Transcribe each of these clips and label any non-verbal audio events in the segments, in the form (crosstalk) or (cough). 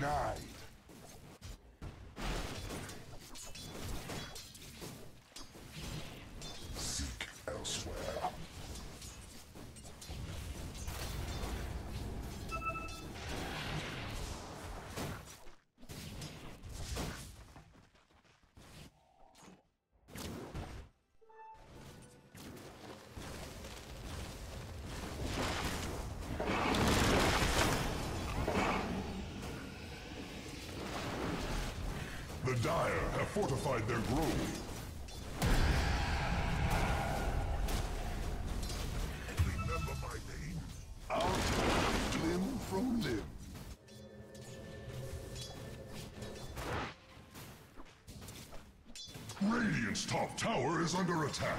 Nine. Dire have fortified their grove. Remember my name? Out limb from limb. Radiant's top tower is under attack.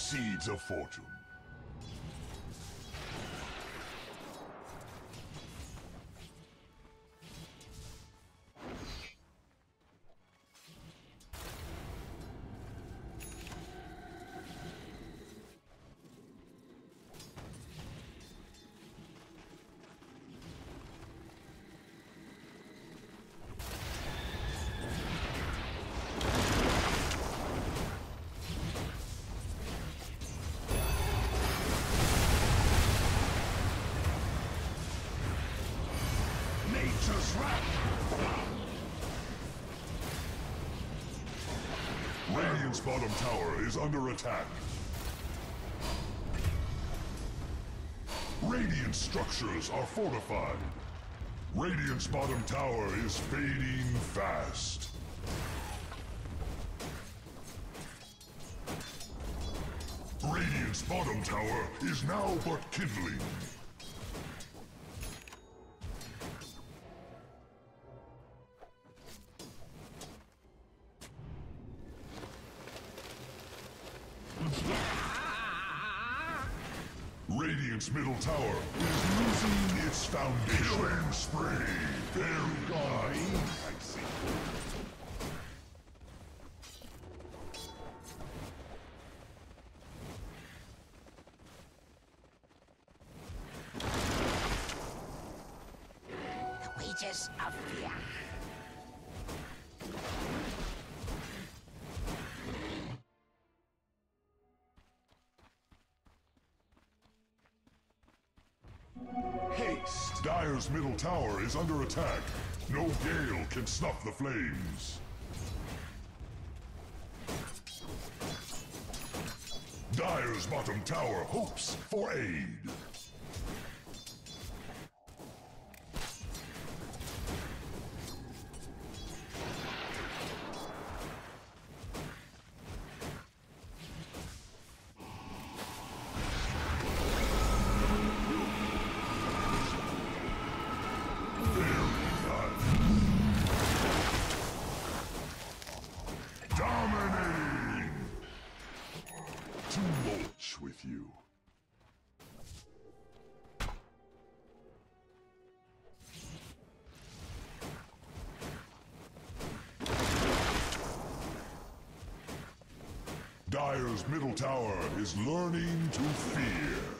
Seeds of fortune. Bottom tower is under attack. Radiant structures are fortified. Radiant's bottom tower is fading fast. Radiant's bottom tower is now but kindling. The of fear. Haste! Dire's middle tower is under attack. No gale can snuff the flames. Dire's bottom tower hopes for aid. Much with you. Dire's middle tower is learning to fear.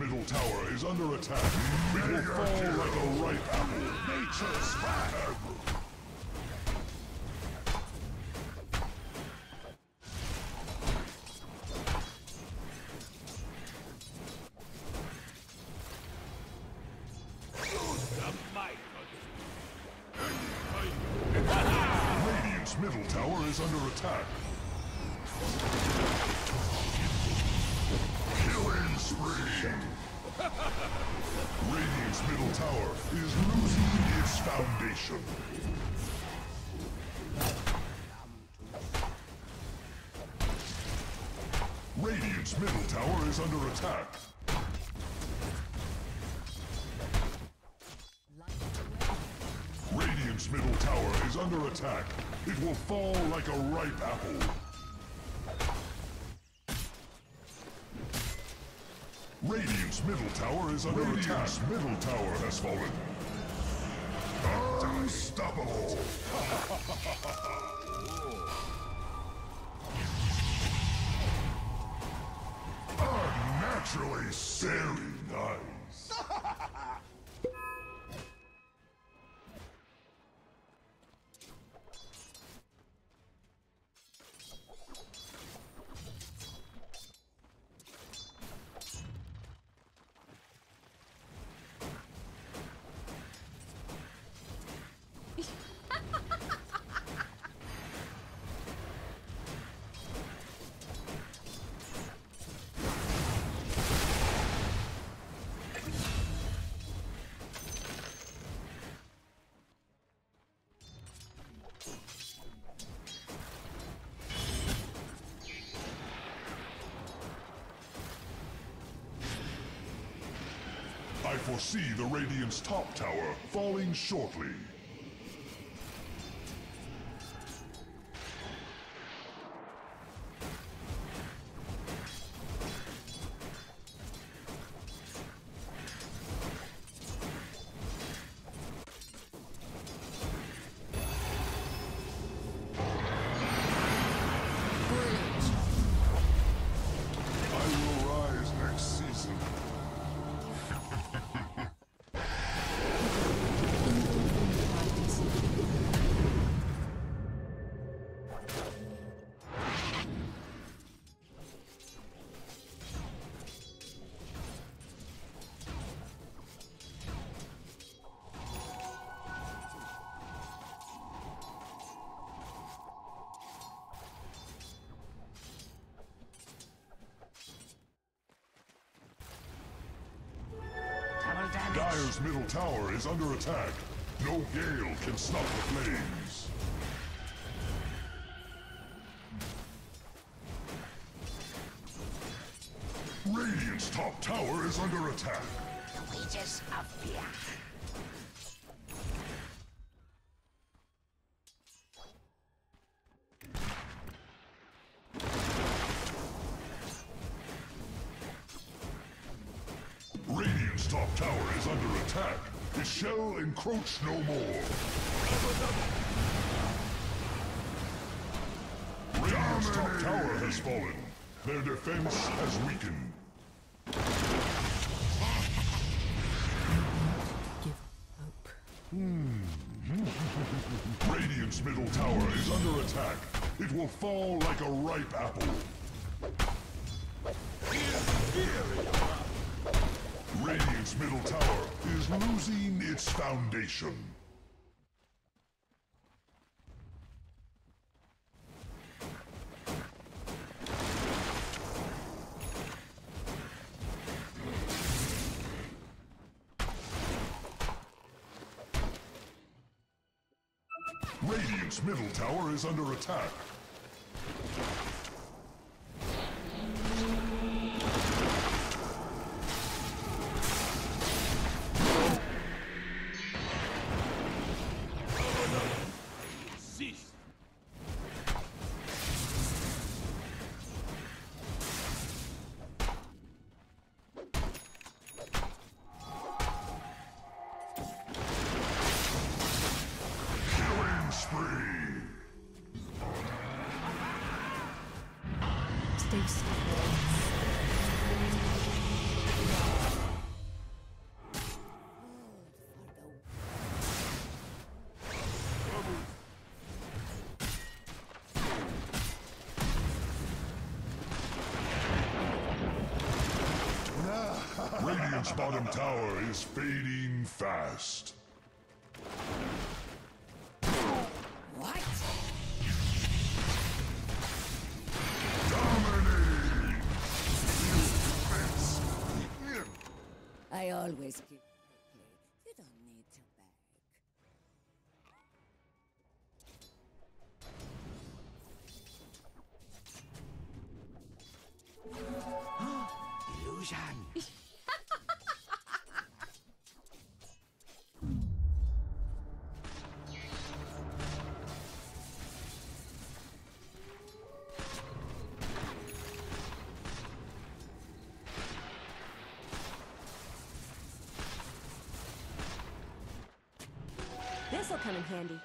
Middle tower is under attack. It will fall like a ripe apple. Nature's wrath. Radiant's middle tower is under attack. It will fall like a ripe apple. Radiant's middle tower is under attack. Radiant's middle tower has fallen. Unstoppable! (laughs) Unnaturally very foresee the Radiant's top tower falling shortly. Damage. Middle tower is under attack. No gale can stop the flames. Radiant's top tower is under attack. The wages of fear. Encroach no more. Radiant's top tower has fallen. Their defense has weakened. Give up. Hmm. (laughs) Radiant's middle tower is under attack. It will fall like a ripe apple. Radiant's middle tower is losing its foundation. Radiant's middle tower is under attack. dose Radiant's bottom tower is fading fast. This'll come in handy.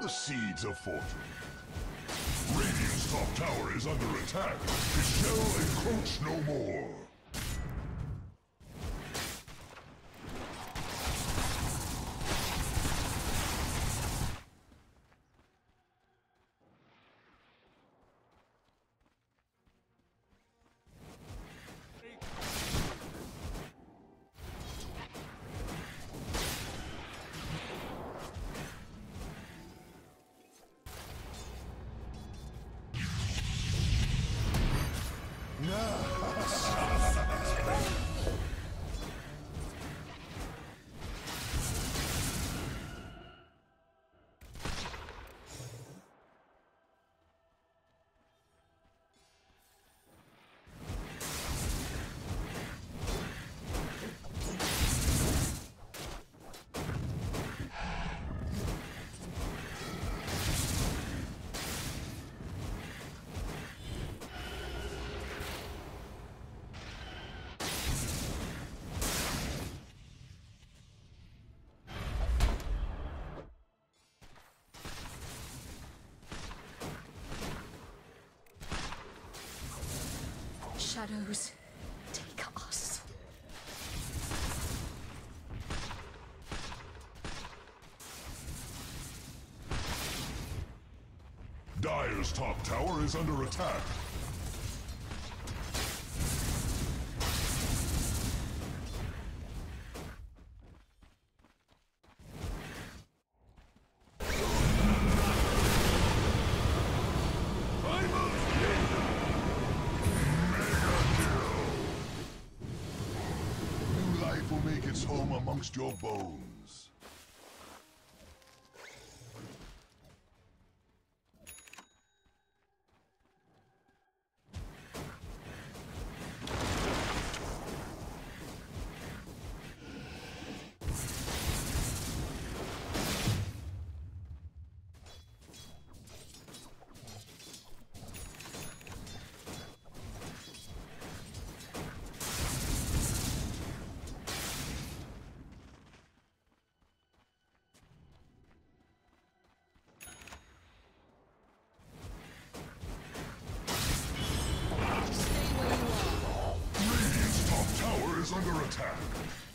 The seeds of fortune. Radiant's top tower is under attack. It shall encroach no more. No. (laughs) Shadows, take us. Dire's top tower is under attack. Amongst your bones. Under attack.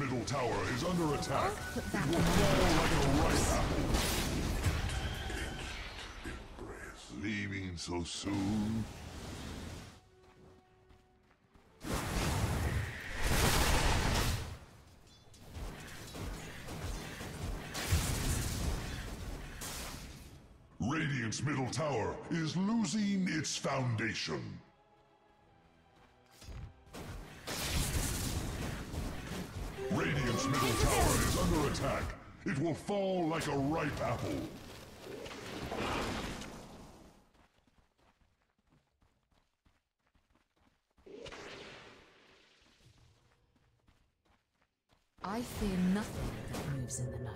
Middle tower is under attack. It will fall like a ripe apple. Leaving so soon? Radiant's middle tower is losing its foundation. Middle tower is under attack. It will fall like a ripe apple. I fear nothing that moves in the night.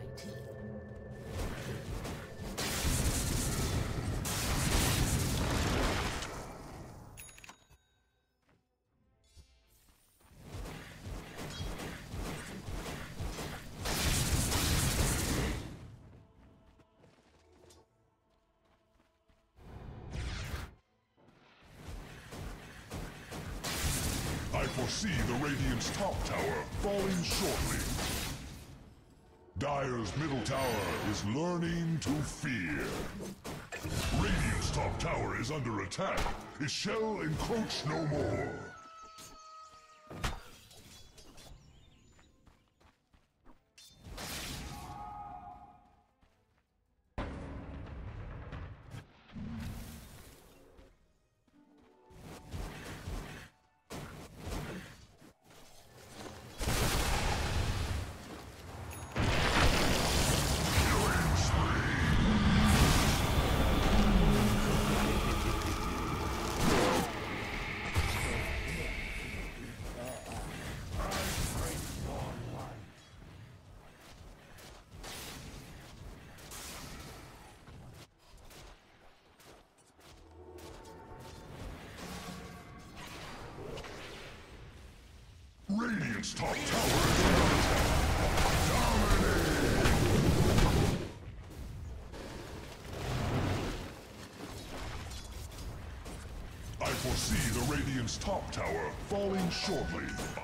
Foresee the Radiant's top tower falling shortly. Dire's middle tower is learning to fear. Radiant's top tower is under attack. It shall encroach no more. Radiant's top tower. Dominating! I foresee the Radiant's top tower falling shortly.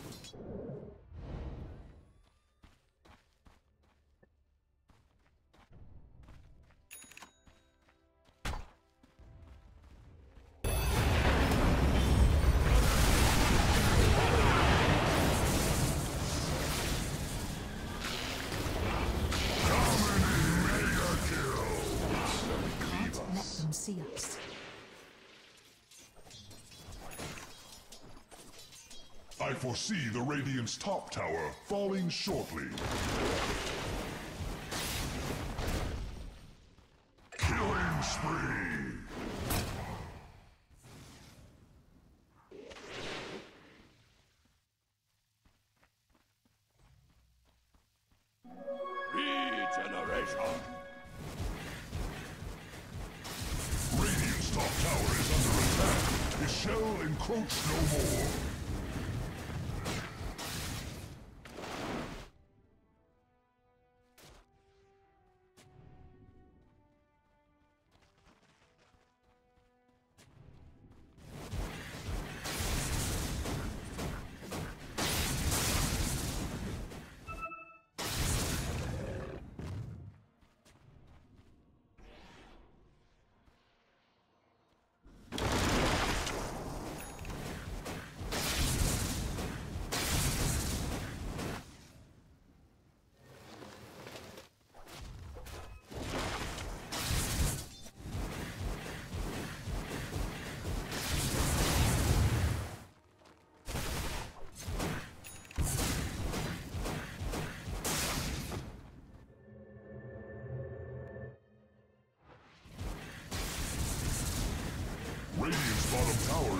Foresee the Radiant's top tower falling shortly.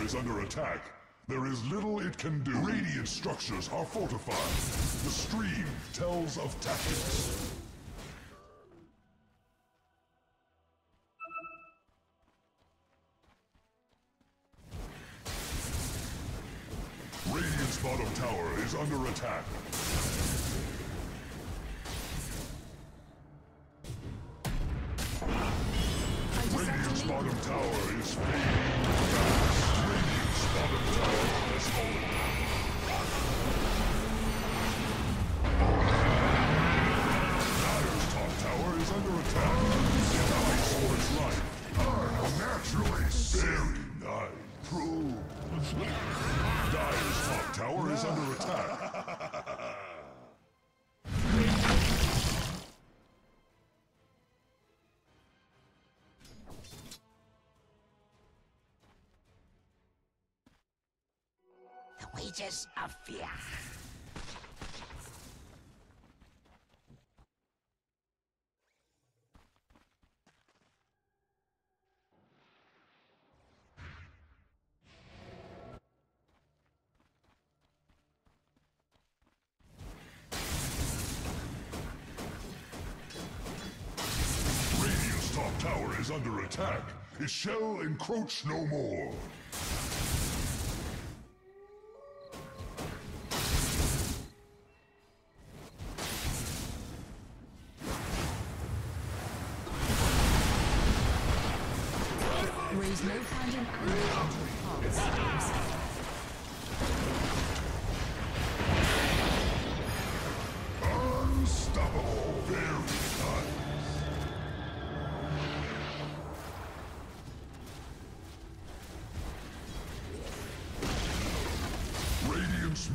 Is under attack. There is little it can do. Radiant structures are fortified. The stream tells of tactics. Radiant's bottom tower is under attack. is under attack. The wages of fear. Shall encroach no more. Raise no hand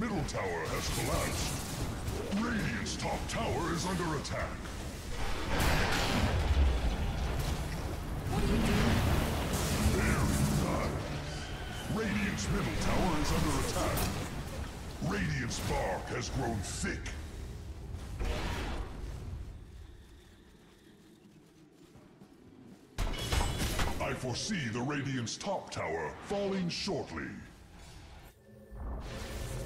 middle tower has collapsed. Radiant's top tower is under attack. Very nice. Radiant's middle tower is under attack. Radiant's bark has grown thick. I foresee the Radiant's top tower falling shortly.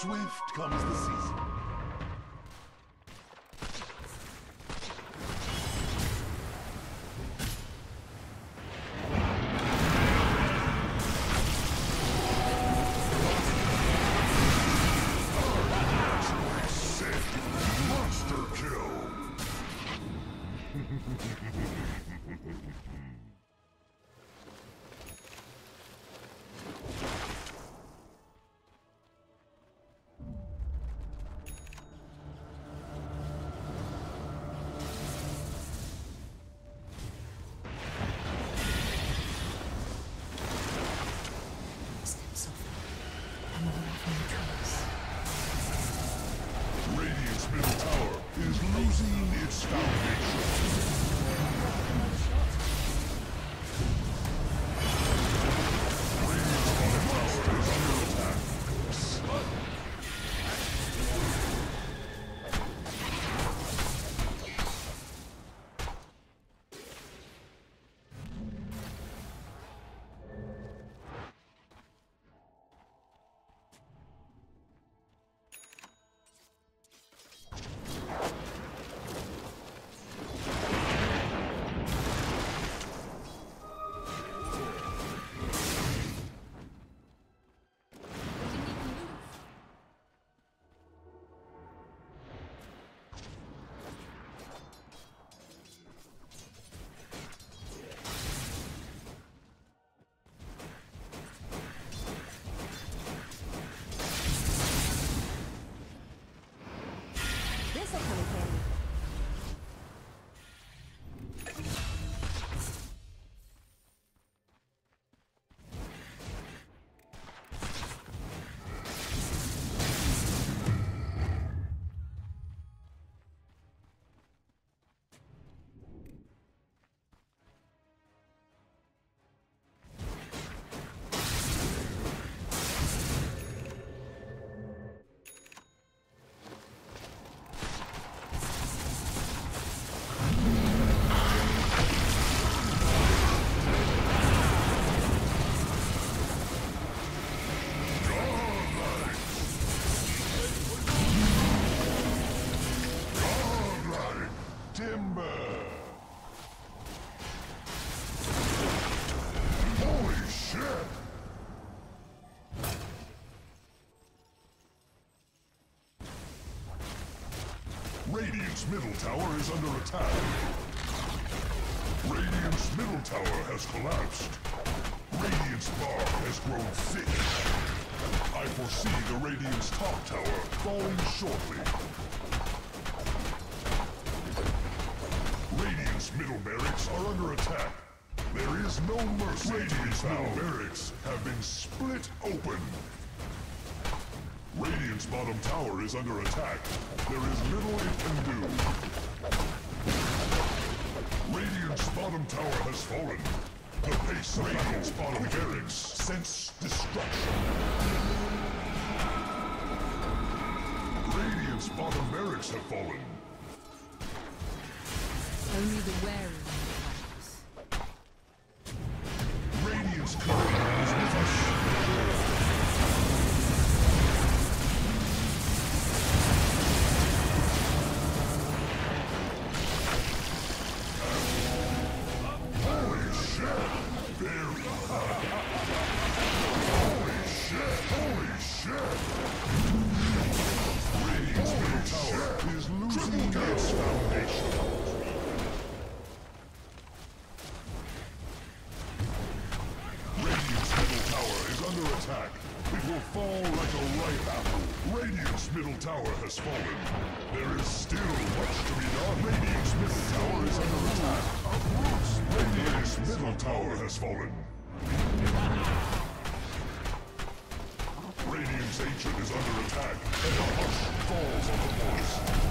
Swift comes the season. Monster kill. (laughs) tower is under attack. Radiant's middle tower has collapsed. Radiant's bar has grown thick. I foresee the Radiant's top tower falling shortly. Radiant's middle barracks are under attack. There is no mercy. Radiant's middle barracks have been split open. Radiant's bottom tower is under attack. There is little it can do. Radiant's bottom tower has fallen. The pace of Radiant's bottom barracks sense destruction. Radiant's bottom barracks have fallen. Only the wary is under attack, and a hush falls on the force.